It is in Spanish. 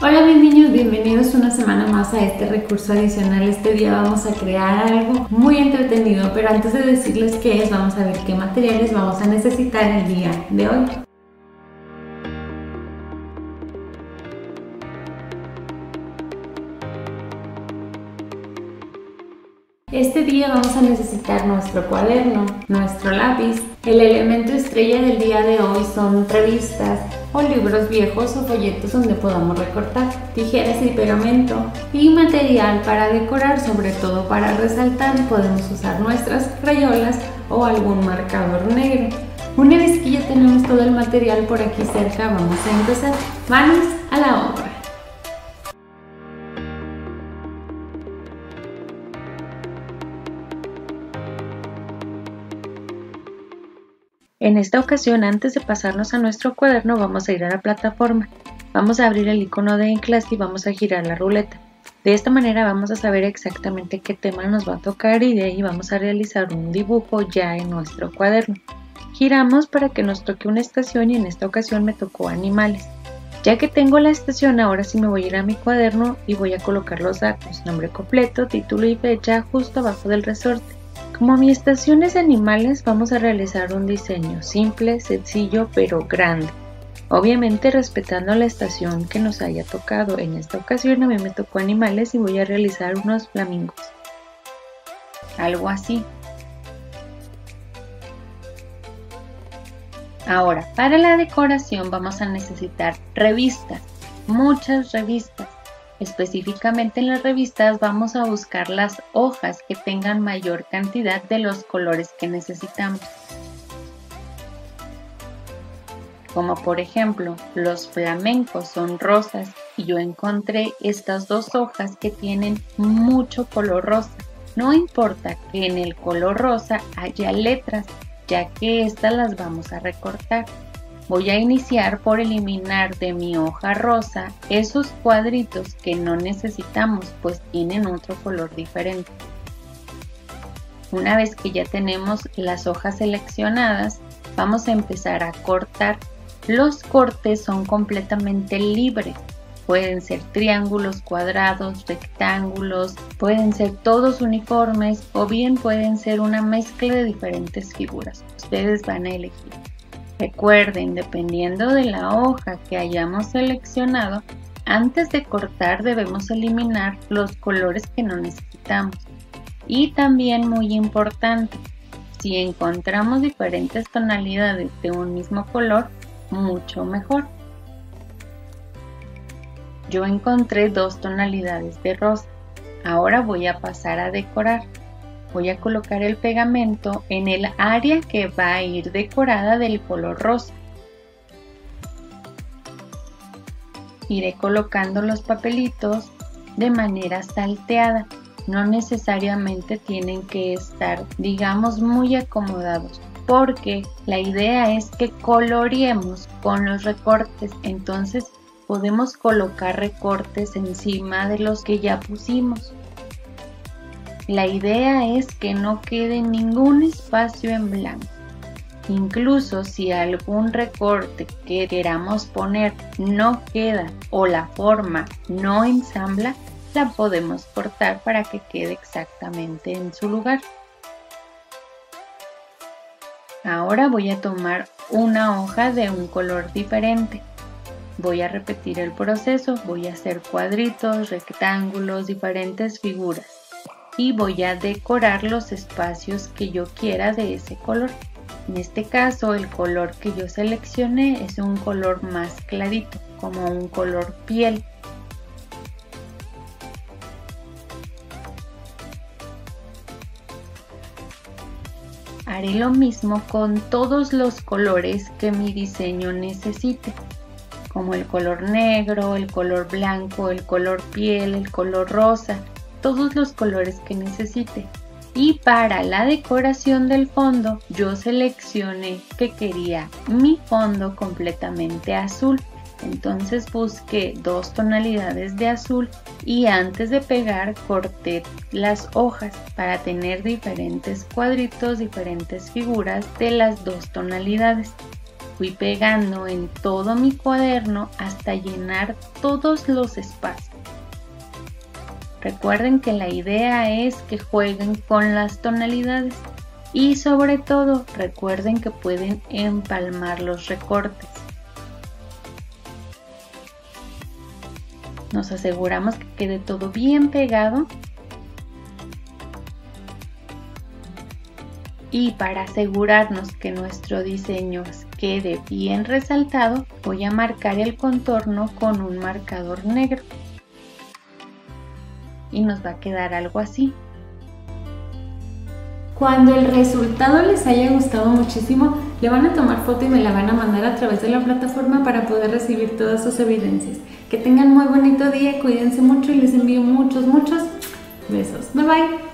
Hola mis niños, bienvenidos una semana más a este recurso adicional. Este día vamos a crear algo muy entretenido, pero antes de decirles qué es, vamos a ver qué materiales vamos a necesitar el día de hoy. Este día vamos a necesitar nuestro cuaderno, nuestro lápiz. El elemento estrella del día de hoy son revistas o libros viejos o folletos donde podamos recortar, tijeras y pegamento y material para decorar, sobre todo para resaltar podemos usar nuestras crayolas o algún marcador negro. Una vez que ya tenemos todo el material por aquí cerca, vamos a empezar. Manos a la obra. En esta ocasión, antes de pasarnos a nuestro cuaderno, vamos a ir a la plataforma. Vamos a abrir el icono de en clase y vamos a girar la ruleta. De esta manera vamos a saber exactamente qué tema nos va a tocar y de ahí vamos a realizar un dibujo ya en nuestro cuaderno. Giramos para que nos toque una estación y en esta ocasión me tocó animales. Ya que tengo la estación, ahora sí me voy a ir a mi cuaderno y voy a colocar los datos, nombre completo, título y fecha justo abajo del resorte. Como mi estación es animales, vamos a realizar un diseño simple, sencillo, pero grande. Obviamente respetando la estación que nos haya tocado. En esta ocasión a mí me tocó animales y voy a realizar unos flamingos. Algo así. Ahora, para la decoración vamos a necesitar revistas, muchas revistas. Específicamente en las revistas vamos a buscar las hojas que tengan mayor cantidad de los colores que necesitamos. Como por ejemplo, los flamencos son rosas y yo encontré estas dos hojas que tienen mucho color rosa. No importa que en el color rosa haya letras, ya que estas las vamos a recortar. Voy a iniciar por eliminar de mi hoja rosa esos cuadritos que no necesitamos pues tienen otro color diferente. Una vez que ya tenemos las hojas seleccionadas, vamos a empezar a cortar. Los cortes son completamente libres. Pueden ser triángulos, cuadrados, rectángulos, pueden ser todos uniformes o bien pueden ser una mezcla de diferentes figuras. Ustedes van a elegir. Recuerden, dependiendo de la hoja que hayamos seleccionado, antes de cortar debemos eliminar los colores que no necesitamos. Y también muy importante, si encontramos diferentes tonalidades de un mismo color, mucho mejor. Yo encontré dos tonalidades de rosa. Ahora voy a pasar a decorar voy a colocar el pegamento en el área que va a ir decorada del color rosa. Iré colocando los papelitos de manera salteada. No necesariamente tienen que estar, digamos, muy acomodados, porque la idea es que coloreemos con los recortes. Entonces podemos colocar recortes encima de los que ya pusimos. La idea es que no quede ningún espacio en blanco. Incluso si algún recorte que queramos poner no queda o la forma no ensambla, la podemos cortar para que quede exactamente en su lugar. Ahora voy a tomar una hoja de un color diferente. Voy a repetir el proceso, voy a hacer cuadritos, rectángulos, diferentes figuras y voy a decorar los espacios que yo quiera de ese color. En este caso el color que yo seleccioné es un color más clarito, como un color piel. Haré lo mismo con todos los colores que mi diseño necesite, como el color negro, el color blanco, el color piel, el color rosa, todos los colores que necesite. Y para la decoración del fondo yo seleccioné que quería mi fondo completamente azul. Entonces busqué dos tonalidades de azul y antes de pegar corté las hojas para tener diferentes cuadritos, diferentes figuras de las dos tonalidades. fui pegando en todo mi cuaderno hasta llenar todos los espacios. Recuerden que la idea es que jueguen con las tonalidades y sobre todo recuerden que pueden empalmar los recortes. Nos aseguramos que quede todo bien pegado y para asegurarnos que nuestro diseño quede bien resaltado voy a marcar el contorno con un marcador negro y nos va a quedar algo así. Cuando el resultado les haya gustado muchísimo, le van a tomar foto y me la van a mandar a través de la plataforma para poder recibir todas sus evidencias. Que tengan muy bonito día, cuídense mucho y les envío muchos, muchos besos. Bye bye.